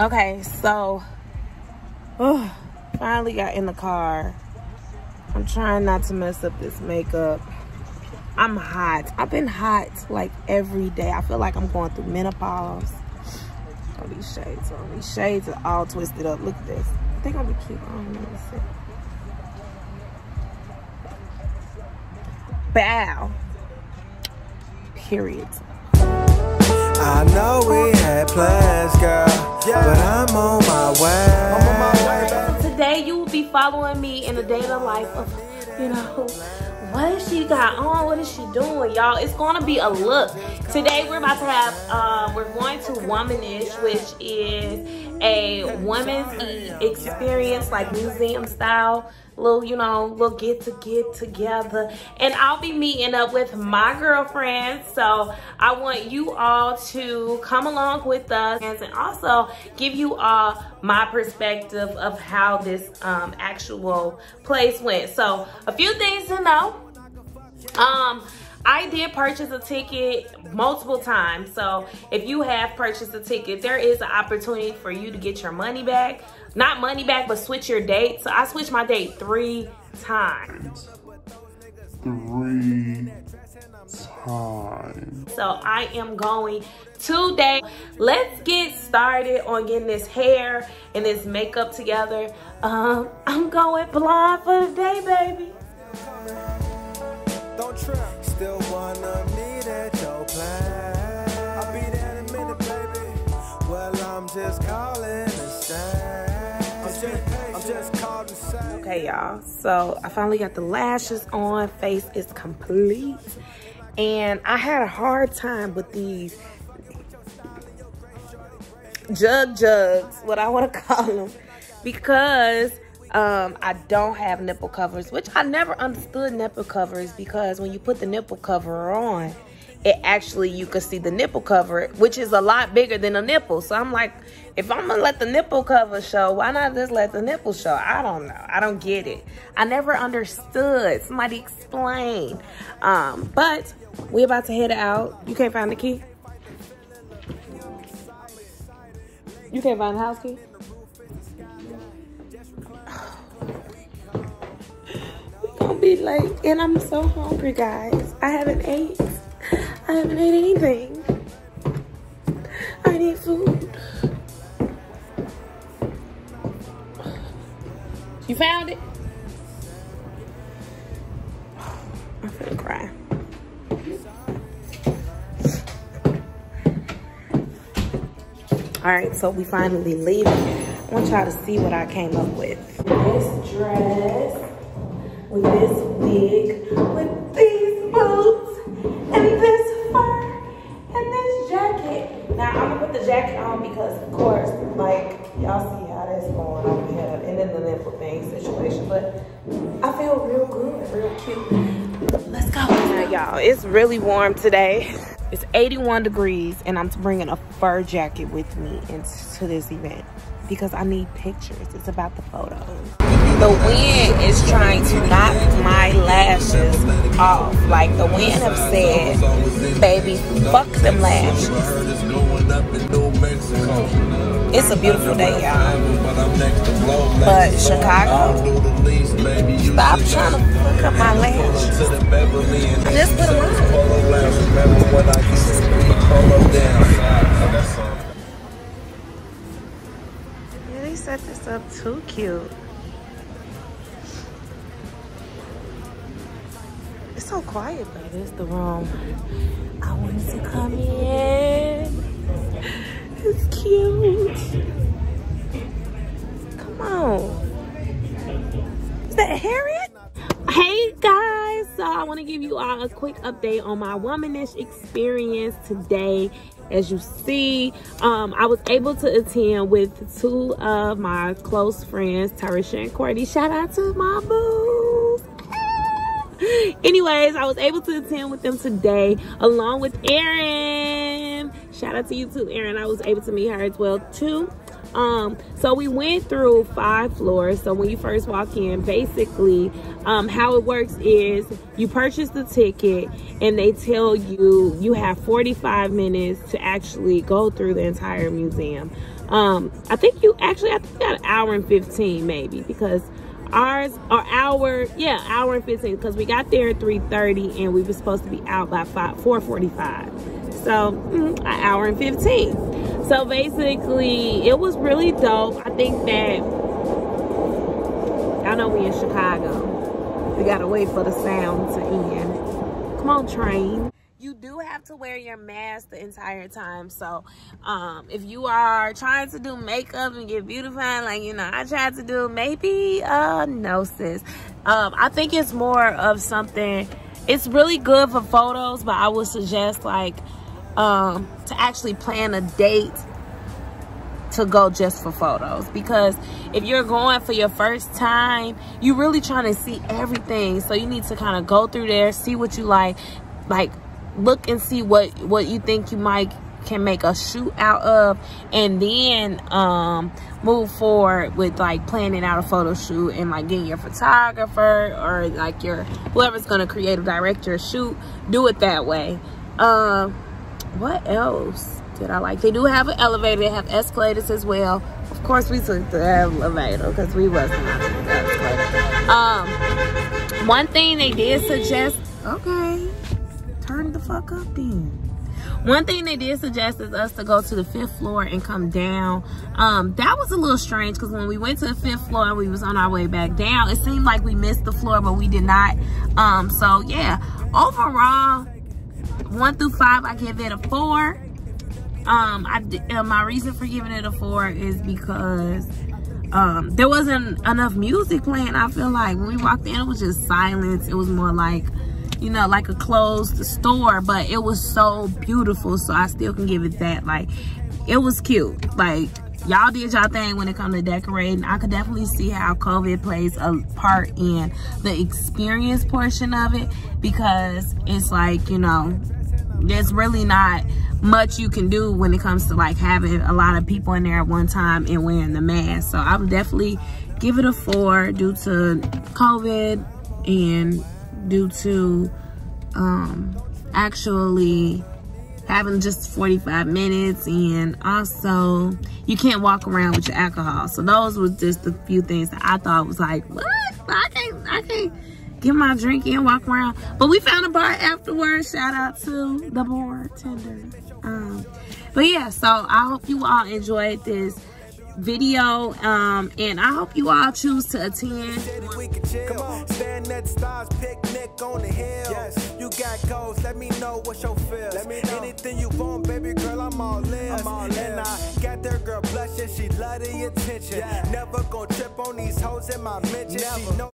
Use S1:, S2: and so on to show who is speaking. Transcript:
S1: Okay, so oh, finally got in the car. I'm trying not to mess up this makeup. I'm hot. I've been hot like every day. I feel like I'm going through menopause. All these shades on. These shades are all twisted up. Look at this. I think I'll be cute. I. Bow. Period.
S2: I know we had plans, girl, but I'm on my way. I'm on my
S1: way. Today you will be following me in the day in the life of, you know, what is she got on? What is she doing, y'all? It's gonna be a look. Today we're about to have, um, we're going to Womanish, which is a women's experience, like museum style little, you know, little get to get together. And I'll be meeting up with my girlfriends. So I want you all to come along with us and also give you all my perspective of how this um, actual place went. So a few things to know. Um, I did purchase a ticket multiple times. So if you have purchased a ticket, there is an opportunity for you to get your money back. Not money back, but switch your date. So I switched my date three times.
S3: Three times.
S1: So I am going today. Let's get started on getting this hair and this makeup together. Um, I'm going blonde for the day, baby. Don't trip. Still wanna meet at your place. I'll be there in a minute, baby. Well, I'm just calling to say. Okay, y'all. So I finally got the lashes on. Face is complete. And I had a hard time with these jug jugs, what I want to call them, because um, I don't have nipple covers, which I never understood nipple covers because when you put the nipple cover on, it actually, you can see the nipple cover, which is a lot bigger than a nipple. So I'm like, if I'm gonna let the nipple cover show, why not just let the nipple show? I don't know. I don't get it. I never understood. Somebody explain. Um, but we about to head out. You can't find the key? You can't find the house key? Be late and I'm so hungry, guys. I haven't ate. I haven't ate anything. I need food. You found it? I'm gonna cry. All right, so we finally leave. I want y'all to see what I came up with. This dress with this wig, with these boots, and this fur, and this jacket. Now, I'm gonna put the jacket on because, of course, like, y'all see how that's going over here, and then the nipple thing situation, but I feel real good, and real cute. Let's go. Y'all, it's really warm today. It's 81 degrees, and I'm bringing a fur jacket with me into this event because I need pictures. It's about the photos. The wind is trying to knock my lashes off. Like the wind have said, baby, fuck them lashes. It's a beautiful day, y'all. But Chicago, stop trying to fuck up my lashes. Just put them on. This up too cute. It's so quiet, but it is the room. I wanted to come in. It's cute. Come on. Is that Harriet? Hey guys, so I want to give you all a quick update on my womanish experience today as you see um, i was able to attend with two of my close friends tarisha and courtney shout out to my boo anyways i was able to attend with them today along with Erin. shout out to you too Erin. i was able to meet her as well too um so we went through five floors. So when you first walk in basically um how it works is you purchase the ticket and they tell you you have 45 minutes to actually go through the entire museum. Um, I think you actually I think got an hour and 15 maybe because ours or hour yeah hour and 15 because we got there at 3:30 and we were supposed to be out by 5 4:45 so mm, an hour and 15 so basically it was really dope. I think that I know we in Chicago. We gotta wait for the sound to end. Come on train. You do have to wear your mask the entire time. So um if you are trying to do makeup and get beautified like you know i tried to do maybe uh no sis. Um i think it's more of something it's really good for photos but i would suggest like um to actually plan a date to go just for photos. Because if you're going for your first time you're really trying to see everything. So you need to kind of go through there see what you like like look and see what what you think you might can make a shoot out of and then um move forward with like planning out a photo shoot and like getting your photographer or like your whoever's gonna create direct your shoot do it that way. Um what else did i like they do have an elevator they have escalators as well of course we took the elevator because we wasn't the escalator um one thing they did suggest okay turn the fuck up then. One thing they did suggest is us to go to the fifth floor and come down. Um, that was a little strange because when we went to the fifth floor and we was on our way back down, it seemed like we missed the floor, but we did not. Um, so yeah, overall, one through five, I give it a four. Um, I, uh, my reason for giving it a four is because um, there wasn't enough music playing. I feel like when we walked in, it was just silence. It was more like you know, like a closed store, but it was so beautiful. So I still can give it that. Like, it was cute. Like, y'all did y'all thing when it comes to decorating. I could definitely see how COVID plays a part in the experience portion of it because it's like, you know, there's really not much you can do when it comes to like having a lot of people in there at one time and wearing the mask. So I would definitely give it a four due to COVID and due to um, actually having just 45 minutes and also you can't walk around with your alcohol. So those were just a few things that i thought was like what? I can't i can't get my drink and walk around. But we found a bar afterwards. Shout out to the bartender. Um but yeah so i hope you all enjoyed this video um and i hope you all choose to attend got goals. Let me know what your feel. Let me know. Anything you want, baby girl, I'm all in. I'm all in. And I got that girl blushing, she love the attention. Yeah. Never gonna trip on these hoes in my mention. Never. She know